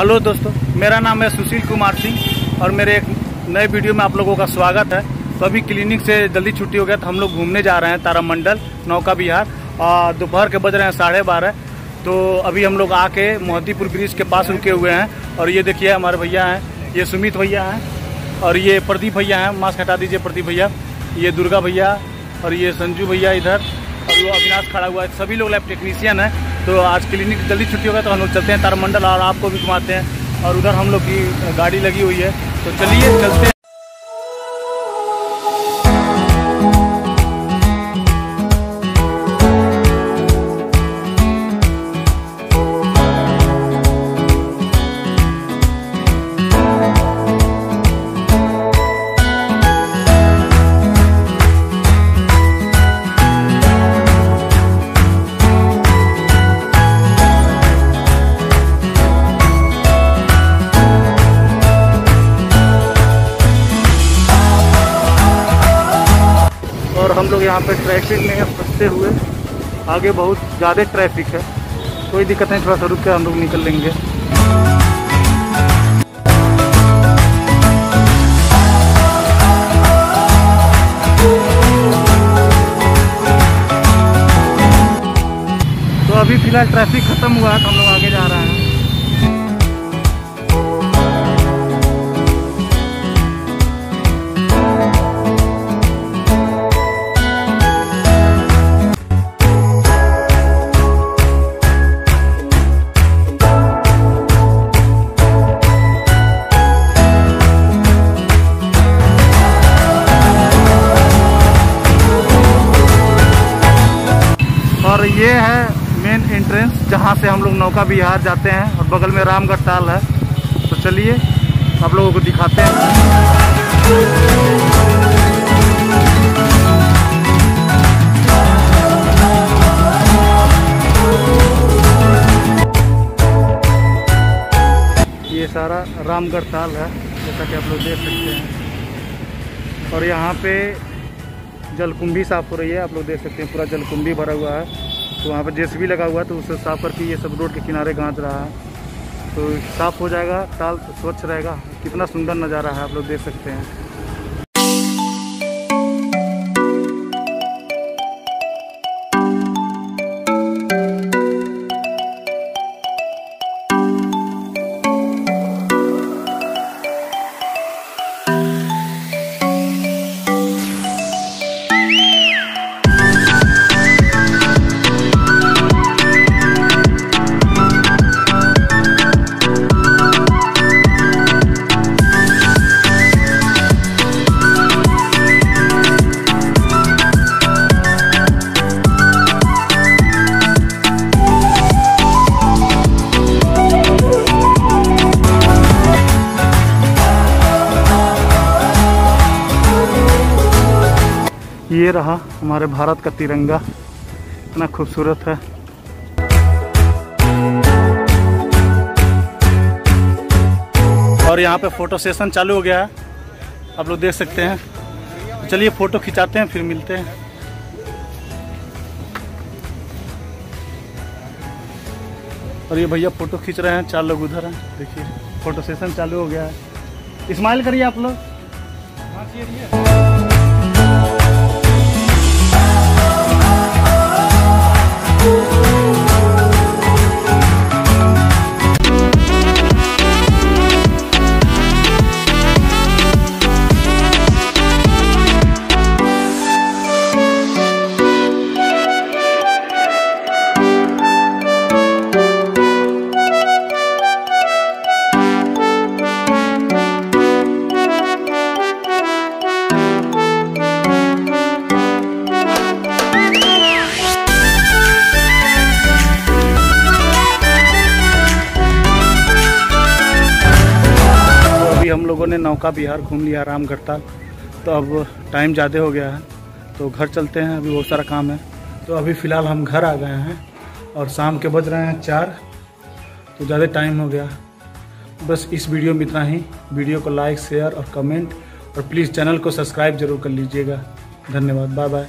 Hello दोस्तों, मेरा नाम है सुशील कुमार सिंह और मेरे एक नए वीडियो में आप लोगों का स्वागत है। तो अभी क्लिनिक से जल्दी छुट्टी हो गया तो हम लोग घूमने जा रहे हैं तारामंडल, नौका विहार। और दोपहर के बज रहे हैं साढ़े बारह। तो अभी हम लोग आके मोहद्दीपुर ब्रिज के पास रुके हुए हैं और ये देखिए हमारे भैया हैं, ये सुमित भैया हैं और ये प्रदीप भैया हैं, मास्क हटा दीजिए प्रदीप भैया। ये दुर्गा भैया और ये संजू भैया इधर और वो अविनाश खड़ा हुआ है। सभी लोग लैब टेक्नीशियन है। तो आज क्लिनिक जल्दी छुट्टी होगा तो हम लोग चलते हैं, तारमंडल और आपको भी घुमाते हैं और उधर हम लोग की गाड़ी लगी हुई है। तो चलिए, चलते और हम लोग यहाँ पे ट्रैफ़िक में फंसते हुए आगे बहुत ज़्यादा ट्रैफ़िक है। कोई दिक्कत नहीं, थोड़ा सा रुक के हम लोग निकल लेंगे। तो अभी फ़िलहाल ट्रैफ़िक ख़त्म हुआ है तो हम लोग आगे जा रहे हैं। और ये है मेन एंट्रेंस जहाँ से हम लोग नौका विहार जाते हैं और बगल में रामगढ़ ताल है। तो चलिए, आप लोगों को दिखाते हैं। ये सारा रामगढ़ ताल है, जैसा कि आप लोग देख सकते हैं। और यहाँ पे जलकुंभी साफ़ हो रही है, आप लोग देख सकते हैं पूरा जलकुंभी भरा हुआ है। तो वहाँ पर जेसीबी लगा हुआ है तो उसे साफ़ करके ये सब रोड के किनारे गाँच रहा है। तो साफ़ हो जाएगा, ताल स्वच्छ रहेगा। कितना सुंदर नज़ारा है, आप लोग देख सकते हैं। ये रहा हमारे भारत का तिरंगा। इतना खूबसूरत है। और यहाँ पे फ़ोटो सेशन चालू हो गया है। आप लोग देख सकते हैं। चलिए फ़ोटो खिंचाते हैं, फिर मिलते हैं। और ये भैया फ़ोटो खींच रहे हैं, चार लोग उधर हैं। देखिए फ़ोटो सेशन चालू हो गया है। इस्माइल करिए आप लोग। तो अभी लोगों ने नौका बिहार घूम लिया रामगढ़ तक तो अब टाइम ज़्यादा हो गया है। तो घर चलते हैं, अभी बहुत सारा काम है। तो अभी फ़िलहाल हम घर आ गए हैं और शाम के बज रहे हैं चार तो ज़्यादा टाइम हो गया। बस इस वीडियो में इतना ही। वीडियो को लाइक शेयर और कमेंट और प्लीज़ चैनल को सब्सक्राइब ज़रूर कर लीजिएगा। धन्यवाद। Bye bye